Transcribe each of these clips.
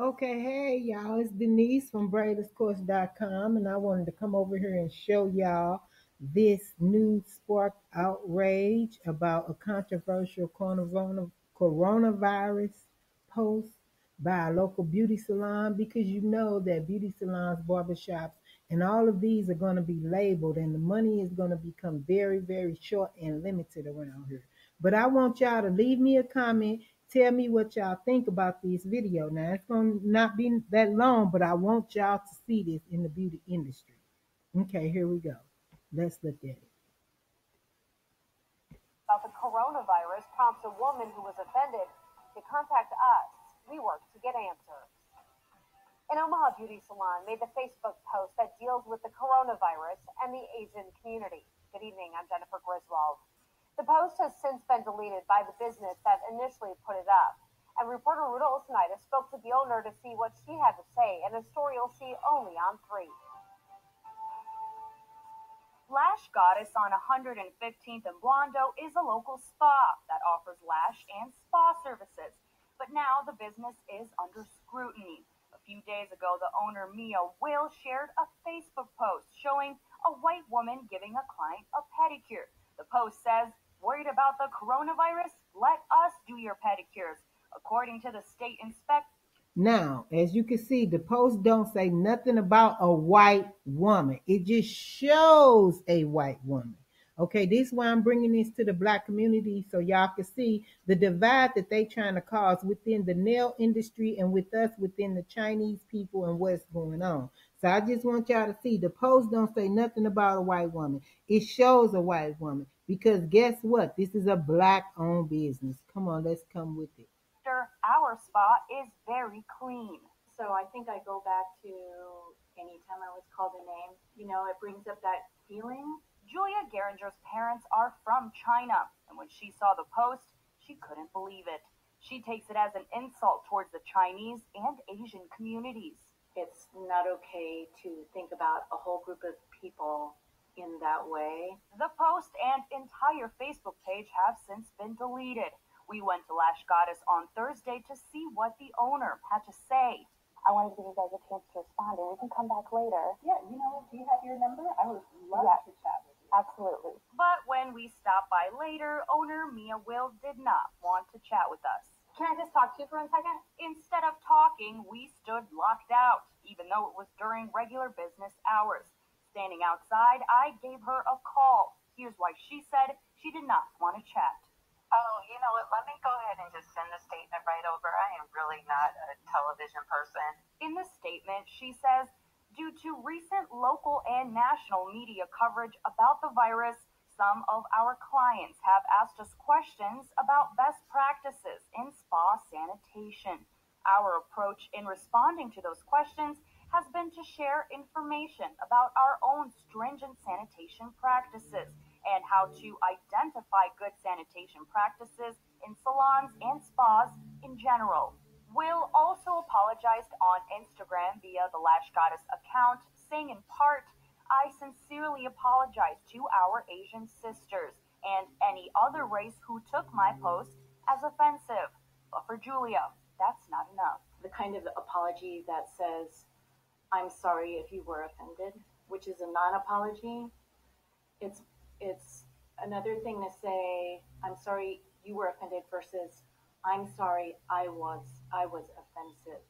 Okay, hey y'all, it's Denise from BraidersCourse.com, and I wanted to come over here and show y'all this new spark outrage about a controversial coronavirus post by a local beauty salon because you know that beauty salons, barbershops, and all of these are going to be labeled, and the money is going to become very, very short and limited around here. But I want y'all to leave me a comment Tell me what y'all think about this video. Now, it's going to not be that long, but I want y'all to see this in the beauty industry. Okay, here we go. Let's look at it. About the coronavirus prompts a woman who was offended to contact us. We work to get answers. An Omaha beauty salon made the Facebook post that deals with the coronavirus and the Asian community. Good evening, I'm Jennifer Griswold. The post has since been deleted by the business that initially put it up. And reporter Ruta Ulsonida spoke to the owner to see what she had to say in a story you'll see only on 3. Lash Goddess on 115th and Blondo is a local spa that offers lash and spa services. But now the business is under scrutiny. A few days ago, the owner, Mia Will, shared a Facebook post showing a white woman giving a client a pedicure. The post says Worried about the coronavirus? Let us do your pedicures. According to the state inspector. Now, as you can see, the post don't say nothing about a white woman. It just shows a white woman. Okay, this is why I'm bringing this to the black community so y'all can see the divide that they trying to cause within the nail industry and with us within the Chinese people and what's going on. So I just want y'all to see the post don't say nothing about a white woman. It shows a white woman because guess what? This is a black owned business. Come on, let's come with it. Our spa is very clean. So I think I go back to anytime I was called a name, you know, it brings up that feeling Julia Geringer's parents are from China, and when she saw the post, she couldn't believe it. She takes it as an insult towards the Chinese and Asian communities. It's not okay to think about a whole group of people in that way. The post and entire Facebook page have since been deleted. We went to Lash Goddess on Thursday to see what the owner had to say. I wanted to give you guys a chance to respond, and we can come back later. Yeah, you know, do you have your number? I would love yeah. to chat with Absolutely. But when we stopped by later, owner Mia Will did not want to chat with us. Can I just talk to you for a second? Instead of talking, we stood locked out, even though it was during regular business hours. Standing outside, I gave her a call. Here's why she said she did not want to chat. Oh, you know what? Let me go ahead and just send the statement right over. I am really not a television person. In the statement, she says Due to recent local and national media coverage about the virus, some of our clients have asked us questions about best practices in spa sanitation. Our approach in responding to those questions has been to share information about our own stringent sanitation practices and how to identify good sanitation practices in salons and spas in general. Will also apologized on Instagram via the Lash Goddess account, saying in part, sincerely apologize to our Asian sisters and any other race who took my post as offensive. But for Julia, that's not enough. The kind of apology that says, I'm sorry if you were offended, which is a non apology. It's it's another thing to say, I'm sorry you were offended versus I'm sorry, I was I was offensive.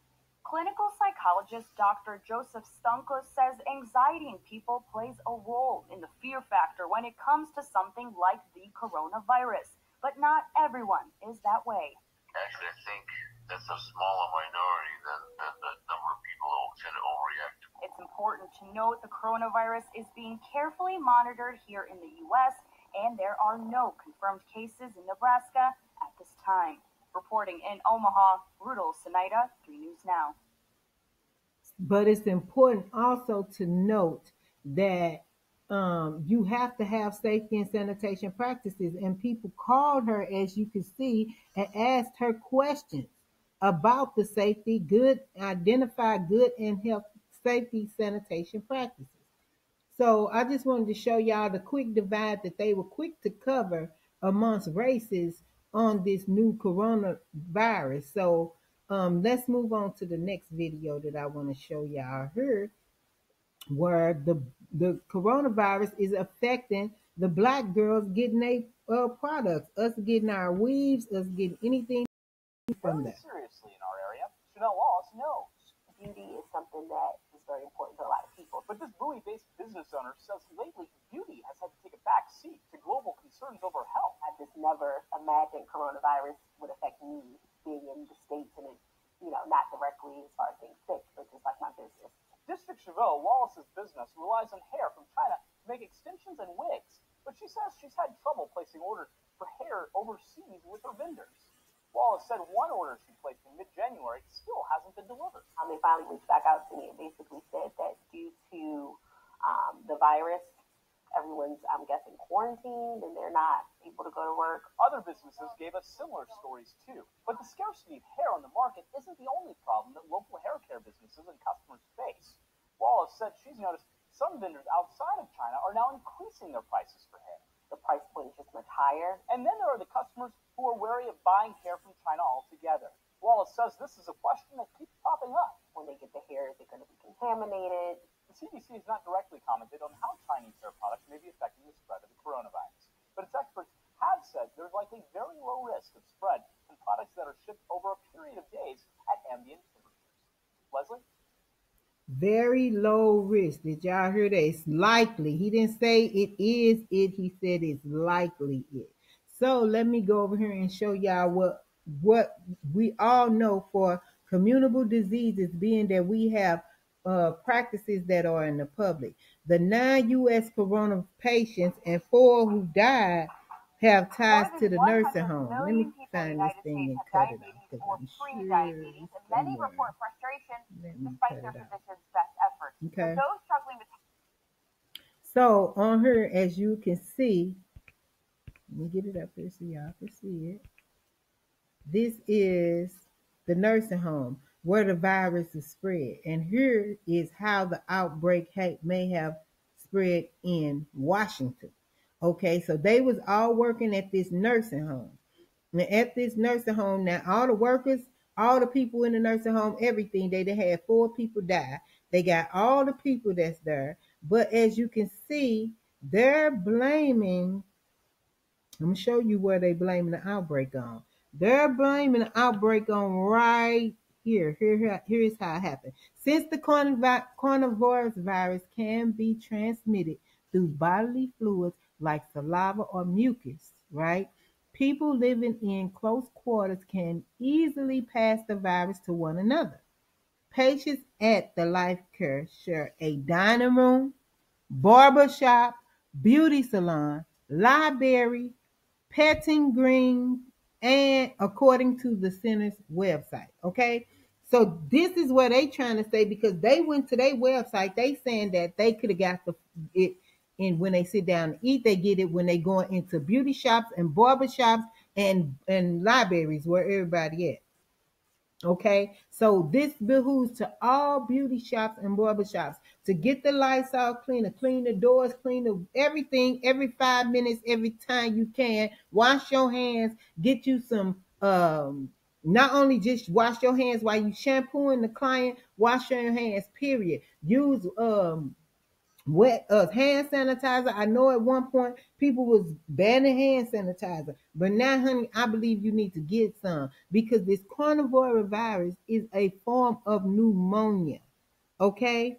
Clinical psychologist Dr. Joseph Stunkos says anxiety in people plays a role in the fear factor when it comes to something like the coronavirus. But not everyone is that way. Actually, I think that's a smaller minority than, than the number of people who tend to overreact. It's important to note the coronavirus is being carefully monitored here in the U.S., and there are no confirmed cases in Nebraska at this time. Reporting in Omaha, Ruta Ulsonida, 3 News Now. But it's important also to note that um, you have to have safety and sanitation practices. And people called her, as you can see, and asked her questions about the safety, good, identify good and health safety sanitation practices. So I just wanted to show y'all the quick divide that they were quick to cover amongst races on this new coronavirus. So um, let's move on to the next video that I want to show y'all here, where the the coronavirus is affecting the black girls getting their uh, products, us getting our weaves, us getting anything from very that. seriously in our area. Chanel Wallace knows. Beauty is something that is very important to a lot of people. But this Bowie-based business owner says lately beauty has had to take a back seat to global concerns over health. I just never imagined coronavirus would affect me being in the States and it, you know, not directly as far as being sick, but just like my business. District Chevaux, Wallace's business, relies on hair from China to make extensions and wigs. But she says she's had trouble placing orders for hair overseas with her vendors. Wallace said one order she placed in mid-January still hasn't been delivered. Um, they finally reached back out to me and basically said that due to um, the virus, everyone's, I'm guessing, quarantined and they're not able to go to work. Other businesses gave us similar stories too. But the scarcity of hair on the market isn't the only problem that local hair care businesses and customers face. Wallace said she's noticed some vendors outside of China are now increasing their prices for hair. The price point is just much higher. And then there are the customers who are wary of buying hair from China altogether. Wallace says this is a question that keeps popping up. When they get the hair, is it going to be contaminated? The CDC has not directly commented on how Chinese hair products may be affecting the spread of the coronavirus, but its experts have said there's likely very low risk of spread from products that are shipped over a period of days at ambient temperatures. Leslie? Very low risk. Did y'all hear that? It's likely. He didn't say it is it. He said it's likely it. So let me go over here and show y'all what what we all know for communicable diseases, being that we have uh, practices that are in the public. The nine U.S. corona patients and four who died have ties to the nursing home. Let me million people in the find this thing and cut it off diabetes because I'm pre-diabetes, and many somewhere. report frustration despite their physician's best efforts. Okay. For those struggling with So on her, as you can see, let me get it up here so y'all can see it. This is the nursing home where the virus is spread. And here is how the outbreak may have spread in Washington. Okay, so they was all working at this nursing home. And at this nursing home, now all the workers, all the people in the nursing home, everything, they, they had four people die. They got all the people that's there. But as you can see, they're blaming, I'm gonna show you where they blaming the outbreak on. They're blaming the outbreak on right here. Here, here here's how it happened. Since the coronavi- coronavirus virus can be transmitted through bodily fluids like saliva or mucus, right? People living in close quarters can easily pass the virus to one another. Patients at the Life Care share a dining room, barber shop, beauty salon, library, petting green, and according to the center's website. Okay. So this is what they trying to say because they went to their website. They saying that they could have got the it and when they sit down and eat, they get it when they go into beauty shops and barber shops and and libraries where everybody at. Okay, so this behooves to all beauty shops and barber shops to get the lights out cleaner, clean the doors, clean the everything every five minutes, every time you can. Wash your hands, get you some um not only just wash your hands while you shampooing the client, wash your hands, period. Use um wet uh, hand sanitizer. I know at one point people was banning hand sanitizer, but now, honey, I believe you need to get some because this coronavirus is a form of pneumonia. Okay.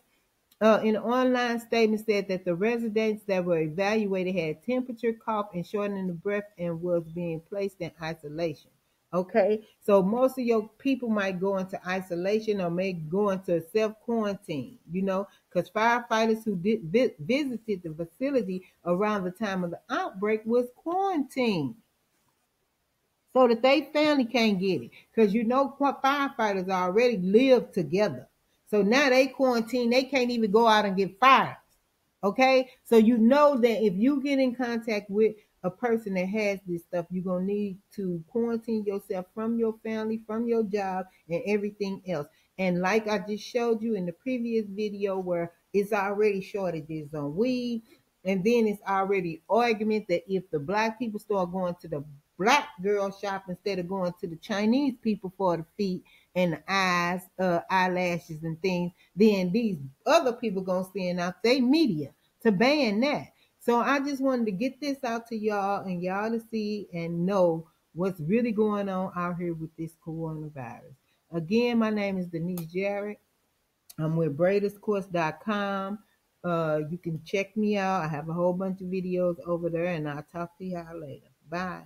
Uh, in an online statement said that the residents that were evaluated had temperature, cough, and shortening of breath and was being placed in isolation. Okay, so most of your people might go into isolation or may go into self quarantine, you know, because firefighters who did vi- visited the facility around the time of the outbreak was quarantined so that they family can't get it. Because you know, firefighters already live together. So now they quarantine, they can't even go out and get fires. Okay, so you know that if you get in contact with a person that has this stuff, you're gonna need to quarantine yourself from your family, from your job, and everything else. And like I just showed you in the previous video, where it's already shortages on weed, and then it's already argument that if the black people start going to the black girl shop instead of going to the Chinese people for the feet, and the eyes, uh, eyelashes and things, then these other people gonna send out their media to ban that. So I just wanted to get this out to y'all and y'all to see and know what's really going on out here with this coronavirus. Again, my name is Denise Jarrett. I'm with BraidersCourse.com. Uh, you can check me out. I have a whole bunch of videos over there, and I'll talk to y'all later. Bye.